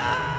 Ah!